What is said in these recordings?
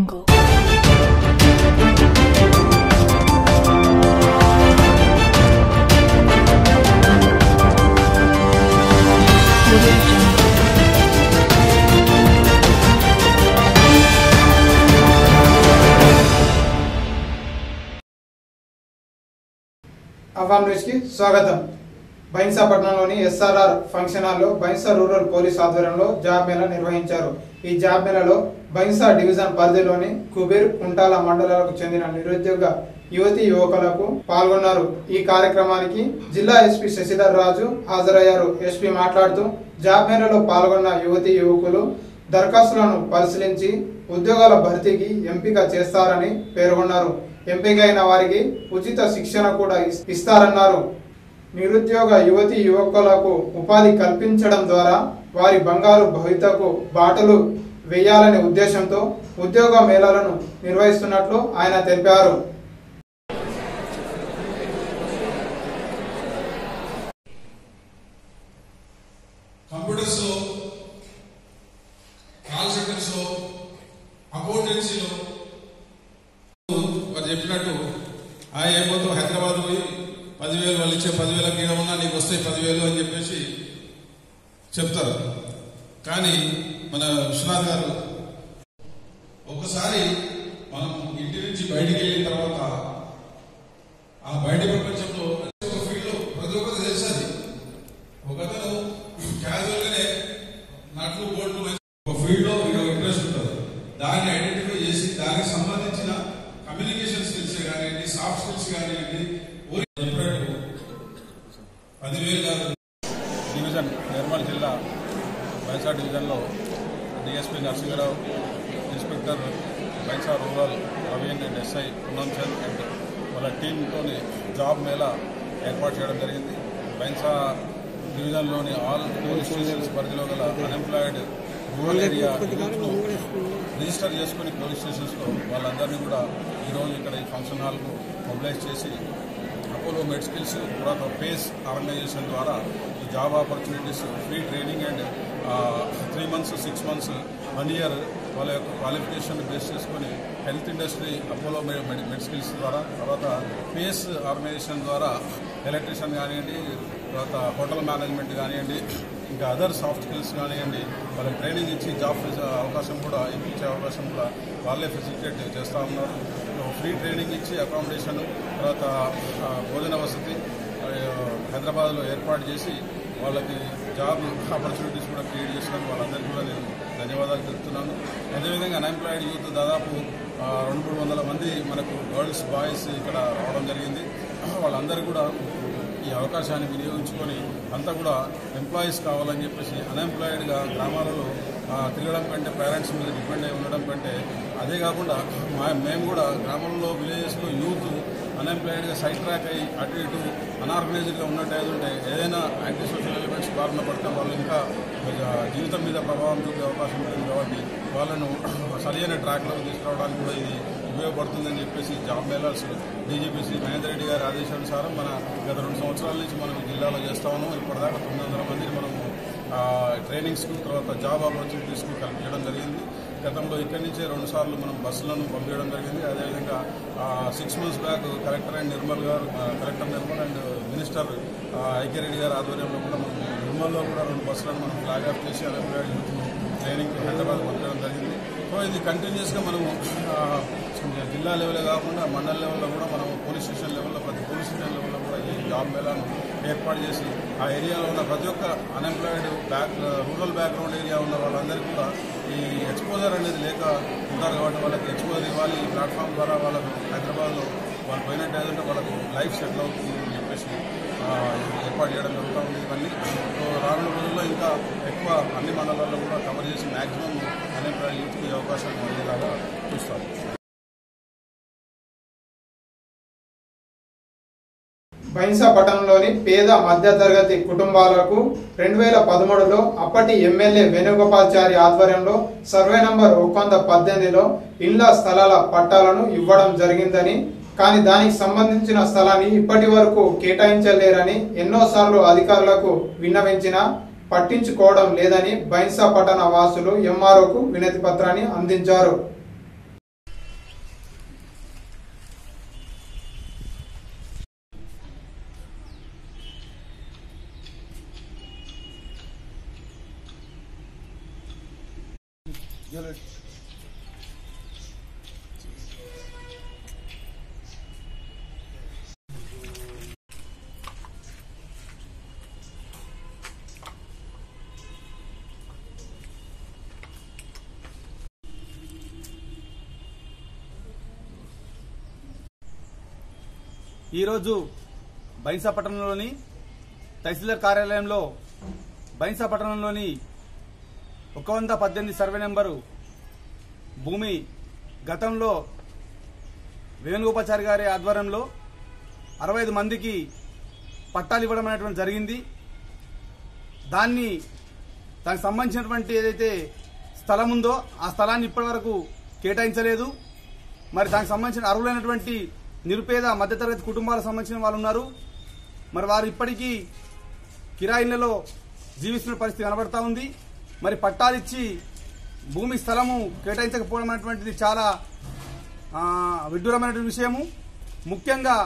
jungle. अब की स्वागत स्वागतम బైన్సాపట్నంలోని ఎస్ఆర్ఆర్ ఫంక్షన్ హాల్లో బైన్సా రూరల్ పోలీస్ ఆధ్వర్యంలో జాబ్ మేళా నిర్వహించారు. ఈ జాబ్ మేళాలో బైన్సా డివిజన్ పరిధిలోని కుబేర్ కుంటాల మండలాలకు చెందిన నిరుద్యోగ యువతి యువకులకు పాల్గొన్నారు. ఈ కార్యక్రమానికి జిల్లా ఎస్పీ శశిధర్ రాజు హాజరయ్యారు. ఎస్పీ మాట్లాడుతూ జాబ్ మేళాలో పాల్గొన్న యువతి యువకులు దరఖాస్తులను పరిశీలించి ఉద్యోగాల భర్తీకి ఎంపిక చేస్తారని పేర్కొన్నారు. ఎంపికైన వారికి ఉచిత శిక్షణ కూడా ఇస్తారన్నారు. నిరుద్యోగ యువతి యువకులకు ఉపాధి కల్పించడం ద్వారా వారి బంగారు భవితకు బాటలు వేయాలనే ఉద్దేశంతో ఉద్యోగ మేళాలను నిర్వహిస్తున్నట్లు ఆయన తెలిపారు. కంప్యూటర్స్లో కాల్ సెంటర్స్లో అకౌంటెన్సీలో వారు చెప్పినట్టు ఆయన ఏమవుతావు హైదరాబాద్ పోయి పదివేలు వాళ్ళు ఇచ్చే పదివేలకు ఈడ ఉన్నా నీకు వస్తాయి పదివేలు అని చెప్పేసి చెప్తారు. కానీ మన విశ్వనాథ్ గారు ఒకసారి మనం ఇంటి నుంచి బయటికి వెళ్ళిన తర్వాత ఆ బయట ప్రపంచంలో ఒక ఫీల్డ్ ప్రతి ఒక్కరు తెలుసు ఒకతను క్యాజువల్ గానే నట్లు బోల్ట్లు ఒక ఫీల్డ్లో మీకు ఇంట్రెస్ట్ ఉంటుంది దాన్ని ఐడెంటిఫై చేసి దానికి సంబంధించిన కమ్యూనికేషన్ స్కిల్స్ కానివ్వండి సాఫ్ట్ స్కిల్స్ కానివ్వండి ఊరి చెప్పినట్టు పదివేలు కాదు డివిజన్ నిర్మల్ జిల్లా బైసా డివిజన్లో DSP Narasimha Rao inspector Bhainsa rural Raveen and SI Chand and వాళ్ళ టీంతో జాబ్ మేళా ఏర్పాటు చేయడం జరిగింది. బైసా డివిజన్లోని ఆల్ పోలీస్ స్టేషన్స్ పరిధిలో గల అన్ఎంప్లాయిడ్ రూరల్ ఏరియా రిజిస్టర్ చేసుకుని పోలీస్ స్టేషన్స్లో వాళ్ళందరినీ కూడా ఈరోజు ఇక్కడ ఈ ఫంక్షన్ హాల్కు మొబిలైజ్ చేసి అపోలో మెడ్ స్కిల్స్ తర్వాత పేస్ ఆర్గనైజేషన్ ద్వారా ఈ job opportunities free training and three months six months one year వాళ్ళ యొక్క క్వాలిఫికేషన్ బేస్ చేసుకొని health industry Apollo Med Skills ద్వారా తర్వాత పిఎస్ ఆర్గనైజేషన్ ద్వారా ఎలక్ట్రీషియన్ కానివ్వండి తర్వాత హోటల్ మేనేజ్మెంట్ కానివ్వండి ఇంకా అదర్ సాఫ్ట్ స్కిల్స్ కానివ్వండి వాళ్ళకి ట్రైనింగ్ ఇచ్చి జాబ్ అవకాశం కూడా ఇప్పించే అవకాశం కూడా వాళ్ళే ఫెసిలిటేట్ చేస్తూ ఉన్నారు. ఫ్రీ ట్రైనింగ్ ఇచ్చి అకామిడేషన్ తర్వాత భోజన వసతి హైదరాబాద్లో ఏర్పాటు చేసి వాళ్ళకి జాబ్ ఆపర్చునిటీస్ కూడా క్రియేట్ చేసినందుకు వాళ్ళందరికీ కూడా నేను ధన్యవాదాలు తెలుపుతున్నాను. అదేవిధంగా అన్ఎంప్లాయిడ్ యూత్ దాదాపు రెండు మూడు వందల మంది మనకు గర్ల్స్ బాయ్స్ ఇక్కడ రావడం జరిగింది. వాళ్ళందరూ కూడా ఈ అవకాశాన్ని వినియోగించుకొని అంతా కూడా ఎంప్లాయీస్ కావాలని చెప్పేసి అన్ఎంప్లాయిడ్గా గ్రామాలలో తిరగడం కంటే పేరెంట్స్ మీద డిపెండ్ అయి ఉండడం కంటే అదే కాకుండా మా మేము కూడా గ్రామంలో విలేజెస్లో యూత్ అన్ఎంప్లాయిడ్గా సైడ్ ట్రాక్ అయ్యి అటు ఇటు అనార్గనైజ్డ్గా ఉన్నట్టు ఏది ఉంటే ఏదైనా యాంటీ సోషల్ ఎలిమెంట్స్ బారిన పడితే వాళ్ళు ఇంకా జీవితం మీద ప్రభావం చూపే అవకాశం ఉంటుంది కాబట్టి వాళ్ళను సరైన ట్రాక్లోకి తీసుకురావడానికి కూడా ఇది ఉపయోగపడుతుందని చెప్పేసి జాబ్ మేళాస్ డీజీపీ శ్రీ మహేందర్ రెడ్డి గారి ఆదేశానుసారం మన గత రెండు సంవత్సరాల నుంచి మనం జిల్లాలో చేస్తా ఉన్నాం. ఇప్పటిదాకా తొమ్మిది వందల మందిని మనము ట్రైనింగ్స్కు తర్వాత జాబ్ ఆపర్చునిటీస్కు కల్పించడం జరిగింది. గతంలో ఇక్కడి నుంచే రెండుసార్లు మనం బస్సులను పంపించడం జరిగింది. అదేవిధంగా six months back collector and Nirmal గారు collector Nirmal and minister Aikya Reddy గారి ఆధ్వర్యంలో కూడా మనం నిర్మల్లో కూడా రెండు బస్సులను మనం ఫ్లాగ్ ఆఫ్ చేసి అన్ఎంప్లాయిడ్ ట్రైనింగ్ హైదరాబాద్ పంపించడం జరిగింది. సో ఇది కంటిన్యూస్గా మనము జిల్లా లెవెల్ కాకుండా మండల లెవెల్లో కూడా మనం పోలీస్ స్టేషన్ లెవెల్లో ప్రతి పోలీస్ స్టేషన్ లెవెల్లో కూడా ఈ జాబ్ మేళాను ఏర్పాటు చేసి ఆ ఏరియాలో ఉన్న ప్రతి ఒక్క unemployed back rural background area ఉన్న వాళ్ళందరికీ కూడా ఈ ఎక్స్పోజర్ అనేది లేక ఉంటారు కాబట్టి వాళ్ళకి ఎక్స్పోజర్ ఇవ్వాలి. ఈ ప్లాట్ఫామ్ ద్వారా వాళ్ళకు హైదరాబాద్లో వాళ్ళు పోయినట్టు ఏదంటే వాళ్ళకు లైఫ్ సెటిల్ అవుతుంది అని చెప్పేసి ఏర్పాటు చేయడం జరుగుతూ ఉంది. ఇవన్నీ సో రానున్న రోజుల్లో ఇంకా ఎక్కువ అన్ని మండలాల్లో కూడా కవర్ చేసి మ్యాక్సిమం అన్ఎంప్లాయిడ్ యూత్కి అవకాశాలు ఉండేలాగా చూస్తారు పట్టణంలోని పేద మధ్యతరగతి కుటుంబాలకు రెండు వేల పదమూడులో అప్పటి ఎమ్మెల్యే వేణుగోపాల్చారి ఆధ్వర్యంలో సర్వే నంబర్ ఒక వంద పద్దెనిమిదిలో ఇళ్ళ స్థలాల పట్టాలను ఇవ్వడం జరిగిందని కానీ దానికి సంబంధించిన స్థలాన్ని ఇప్పటి వరకు కేటాయించలేరని ఎన్నోసార్లు అధికారులకు విన్నవించినా పట్టించుకోవడం లేదని బైన్సా పట్టణ వాసులు ఎంఆర్ఓకు వినతి పత్రాన్ని అందించారు. ఈరోజు బైన్సా పట్టణంలోని తహసీల్దార్ కార్యాలయంలో బైన్సాపట్నంలోని ఒక వంద పద్దెనిమిది సర్వే నెంబరు భూమి గతంలో వేణుగోపాచారి గారి ఆధ్వర్యంలో అరవై ఐదు మందికి పట్టాలు ఇవ్వడం అనేటువంటి జరిగింది. దాన్ని దానికి సంబంధించినటువంటి ఏదైతే స్థలం ఉందో ఆ స్థలాన్ని ఇప్పటివరకు కేటాయించలేదు. మరి దానికి సంబంధించిన అర్హులైనటువంటి నిరుపేద మధ్యతరగతి కుటుంబాలకు సంబంధించిన వాళ్ళు ఉన్నారు. మరి వారు ఇప్పటికీ కిరాయిలలో జీవిస్తున్న పరిస్థితి కనబడతా ఉంది. మరి పట్టాలిచ్చి భూమి స్థలము కేటాయించకపోవడం అనేటువంటిది చాలా విడ్డూరమైనటువంటి విషయము. ముఖ్యంగా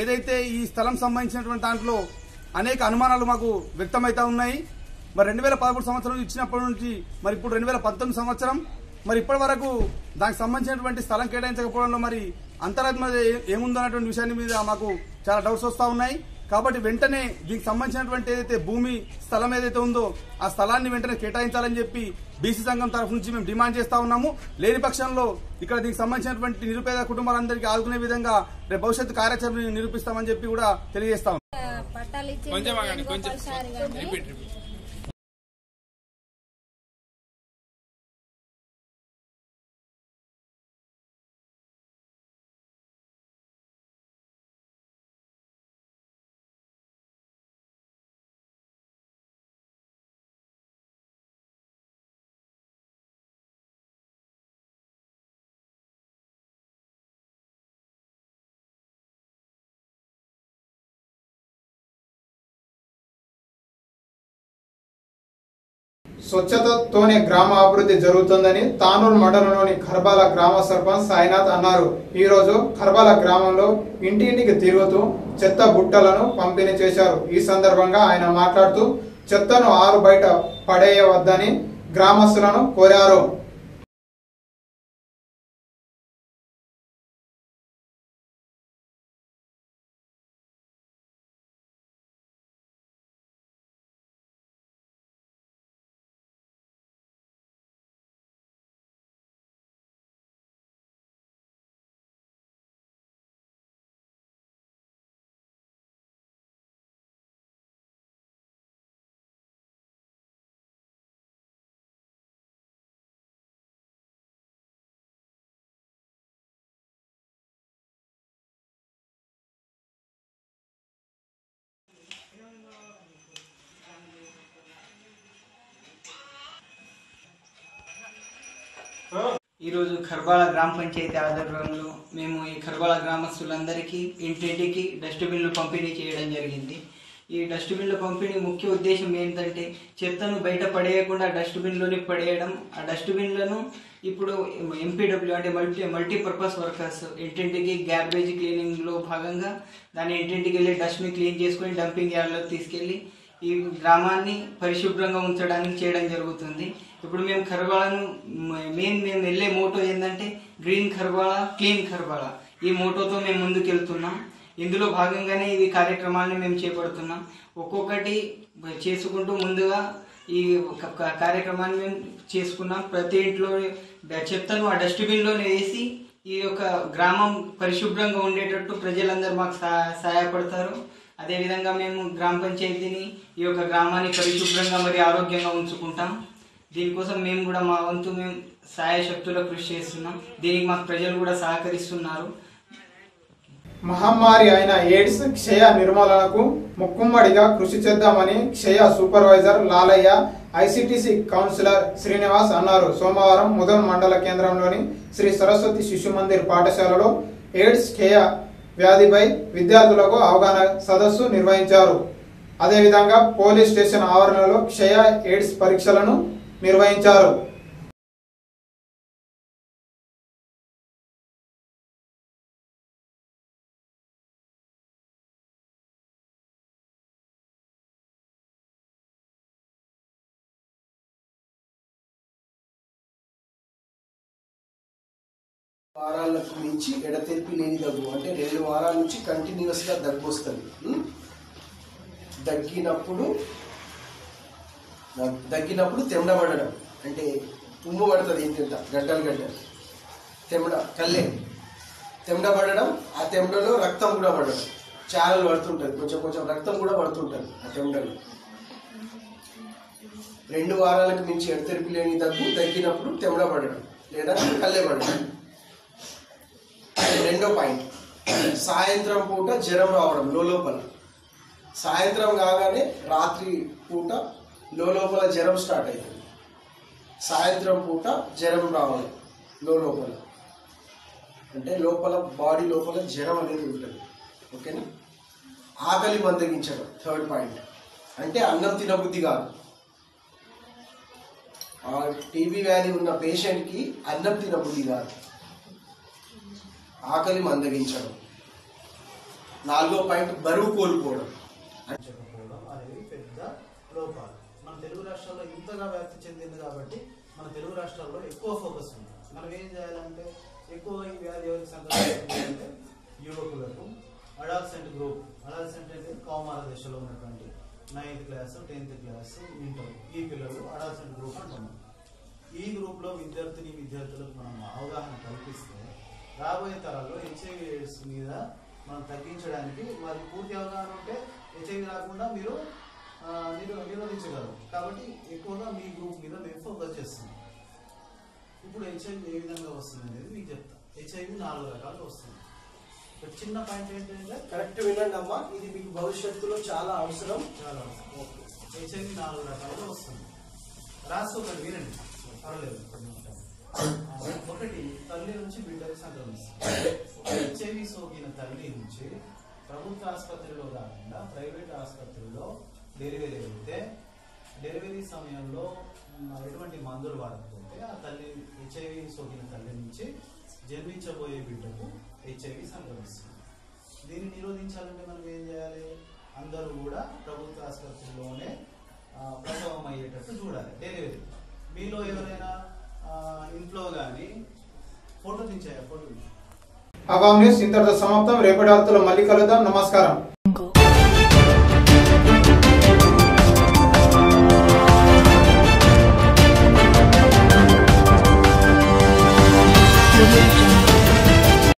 ఏదైతే ఈ స్థలం సంబంధించినటువంటి దాంట్లో అనేక అనుమానాలు మాకు వ్యక్తమవుతా ఉన్నాయి. మరి రెండు వేల పదమూడు సంవత్సరం ఇచ్చినప్పటి నుంచి మరి ఇప్పుడు రెండు వేల పంతొమ్మిది సంవత్సరం మరి ఇప్పటి వరకు దానికి సంబంధించినటువంటి స్థలం కేటాయించకపోవడంలో మరి అంతరాత్మ ఏముందో అన్నటువంటి విషయాన్ని మీద మాకు చాలా డౌట్స్ వస్తూ ఉన్నాయి. కాబట్టి వెంటనే దీనికి సంబంధించినటువంటి ఏదైతే భూమి స్థలం ఏదైతే ఉందో ఆ స్థలాన్ని వెంటనే కేటాయించాలని చెప్పి బీసీ సంఘం తరఫు నుంచి మేము డిమాండ్ చేస్తా ఉన్నాము. లేని పక్షంలో ఇక్కడ దీనికి సంబంధించినటువంటి నిరుపేద కుటుంబాలందరికీ ఆదుకునే విధంగా రేపు భవిష్యత్తు కార్యాచరణ నిరూపిస్తామని చెప్పి కూడా తెలియజేస్తాం పట్టాలు స్వచ్ఛతతోనే గ్రామ అభివృద్ధి జరుగుతుందని తానూరు మండలంలోని ఖర్బాల గ్రామ సర్పంచ్ సాయినాథ్ అన్నారు. ఈ రోజు ఖర్బాల గ్రామంలో ఇంటింటికి తిరుగుతూ చెత్త బుట్టలను పంపిణీ చేశారు. ఈ సందర్భంగా ఆయన మాట్లాడుతూ చెత్తను ఆరు బయట పడేయవద్దని గ్రామస్తులను కోరారు. ఈరోజు ఖర్బాల గ్రామ పంచాయతీ ఆధ్వర్యంలో మేము ఈ ఖర్బాల గ్రామస్తులందరికీ ఇంటింటికి డస్ట్బిన్లు పంపిణీ చేయడం జరిగింది. ఈ డస్ట్బిన్ల పంపిణీ ముఖ్య ఉద్దేశం ఏంటంటే చెత్తను బయట పడేయకుండా డస్ట్బిన్లోనే పడేయడం. ఆ డస్ట్బిన్లను ఇప్పుడు ఎంపీడబ్ల్యూ అంటే మల్టీ మల్టీపర్పస్ వర్కర్స్ ఇంటింటికి గ్యార్బేజ్ క్లీనింగ్లో భాగంగా దాన్ని ఇంటింటికి వెళ్ళి డస్ట్బిన్ క్లీన్ చేసుకొని డంపింగ్ యార్డ్లోకి తీసుకెళ్ళి ఈ గ్రామాన్ని పరిశుభ్రంగా ఉంచడానికి చేయడం జరుగుతుంది. ఇప్పుడు మేము ఖర్బాలను మెయిన్ మేము వెళ్ళే మోటో ఏంటంటే గ్రీన్ ఖర్బాల క్లీన్ ఖర్బాల ఈ మోటోతో మేము ముందుకెళ్తున్నాం. ఇందులో భాగంగానే ఈ కార్యక్రమాన్ని మేము చేపడుతున్నాం. ఒక్కొక్కటి చేసుకుంటూ ముందుగా ఈ కార్యక్రమాన్ని మేము చేసుకున్నాం. ప్రతి ఇంట్లో చెత్తను ఆ డస్ట్బిన్లోనే వేసి ఈ యొక్క గ్రామం పరిశుభ్రంగా ఉండేటట్టు ప్రజలందరూ మాకు సహా- సహాయపడతారు. అదేవిధంగా మేము గ్రామ పంచాయతీని ఈ యొక్క గ్రామాన్ని పరిశుభ్రంగా మరి ఆరోగ్యంగా ఉంచుకుంటాం. దీనికోసం మేము కూడా మా వంతు మేము సాయశక్తుల కృషి చేస్తున్నాం. దీనికి మాకు ప్రజలు కూడా సహకరిస్తున్నారు. మహమ్మారి అయిన ఎయిడ్స్ క్షయ నిర్మూలనకు ముక్కుమ్మడిగా కృషి చేద్దామని క్షయ supervisor Lalaiah ICTC counsellor Srinivas అన్నారు. సోమవారం ముదం మండల కేంద్రంలోని శ్రీ సరస్వతి శిశు మందిర్ పాఠశాలలో ఎయిడ్స్ క్షయ వ్యాధిపై విద్యార్థులకు అవగాహన సదస్సు నిర్వహించారు. అదేవిధంగా పోలీస్ స్టేషన్ ఆవరణలో క్షయ ఎయిడ్స్ పరీక్షలను నిర్వహించారు. వారాలకు మించి ఎడతెరిపి లేని దగ్గు అంటే రెండు వారాల నుంచి కంటిన్యూస్గా దగ్గు వస్తుంది. దగ్గినప్పుడు దగ్గినప్పుడు దగ్గినప్పుడు తెమ్మడబడడం అంటే ఉమ్ము పడుతుంది ఇంత గడ్డలు గడ్డలు. తెమ్మడ కళ్ళె. తెమ్మడ పడడం ఆ తెమ్మడలో రక్తం కూడా పడడం. చారలు పడుతుంటుంది కొంచెం కొంచెం రక్తం కూడా పడుతుంటుంది ఆ తెమ్మడలో. రెండు వారాలకు మించి ఎడతెరిపి లేని దగ్గు తగ్గినప్పుడు తెమ్మడబడడం లేదా కళ్ళే పడడం. రెండో పాయింట్. సాయంత్రం పూట జ్వరం రావడం లోపల. సాయంత్రం కాగానే రాత్రి పూట లోపల జ్వరం స్టార్ట్ అవుతుంది సాయంత్రం పూట జ్వరం రావాలి లోపల. అంటే లోపల బాడీ లోపల జ్వరం అనేది ఉంటుంది. ఓకేనా? ఆకలి మందగించడం థర్డ్ పాయింట్. అంటే అన్నం తినబుద్ధి కాదు. టీబీ వ్యాధి ఉన్న పేషెంట్కి అన్నం తినబుద్ధి కాదు. ఆకలి మందగించడం. నాలుగో పాయింట్ బరువు కోల్పోవడం. చెప్పకపోవడం అనేవి పెద్ద లోపాలు. మన తెలుగు రాష్ట్రాల్లో ఇంతగా వ్యాప్తి చెందింది కాబట్టి మన తెలుగు రాష్ట్రాల్లో ఎక్కువ ఫోకస్ ఉంది. మనం ఏం చేయాలంటే ఎక్కువ ఈ వ్యాధి ఎవరికి సంక్రమిస్తుంది అంటే యువకులకు. అడాల్సెంట్ గ్రూప్ అడాల్సెంట్ అంటే కౌమార దశలో ఉన్నటువంటి ninth class tenth class inter ఈ పిల్లలు అడాల్సెంట్ గ్రూప్ అంటున్నాం ఈ గ్రూప్లో విద్యార్థిని విద్యార్థులకు మనం అవగాహన కల్పిస్తే రాబోయే తరాల్లో హెచ్ఐవి ఎయిడ్స్ మీద మనం తగ్గించడానికి వారికి పూర్తి అవగాహన ఉంటే హెచ్ఐవి రాకుండా మీరు నిరో నిరోధించగలరు. కాబట్టి ఎక్కువగా మీ గ్రూప్ మీద మేము ఫోకస్ చేస్తున్నాం. ఇప్పుడు హెచ్ఐవి ఏ విధంగా వస్తుంది అనేది మీకు చెప్తా. హెచ్ఐవి నాలుగు రకాలు వస్తుంది. చిన్న పాయింట్ ఏంటంటే కరెక్ట్ వినండి అమ్మా. ఇది మీకు భవిష్యత్తులో చాలా అవసరం. చాలా హెచ్ఐవి నాలుగు రకాలుగా వస్తుంది. రాసుకోకండి వినండి. పర్వాలేదు. ఆ, ఒకటి తల్లి నుంచి బిడ్డకి సంక్రమిస్తుంది హెచ్ఐవి సోకిన తల్లి నుంచి ప్రభుత్వ ఆసుపత్రిలో కాకుండా ప్రైవేట్ ఆసుపత్రిలో డెలివరీ అయితే డెలివరీ సమయంలో ఎటువంటి మందులు వాడకపోతే ఆ తల్లి హెచ్ఐవి సోకిన తల్లి నుంచి జన్మించబోయే బిడ్డకు హెచ్ఐవి సంక్రమిస్తుంది. దీన్ని నిరోధించాలంటే మనం ఏం చేయాలి? అందరూ కూడా ప్రభుత్వ ఆసుపత్రిలోనే ప్రసవం అయ్యేటట్టు చూడాలి. డెలివరీ. మీలో ఎవరైనా ఇంట్లో కానీ ఫోటో దించాయా? ఫోటో అవామ్ న్యూస్ ఇంతటితో సమాప్తం. రేపటి వార్తలో మళ్ళీ కలుద్దాం. నమస్కారం.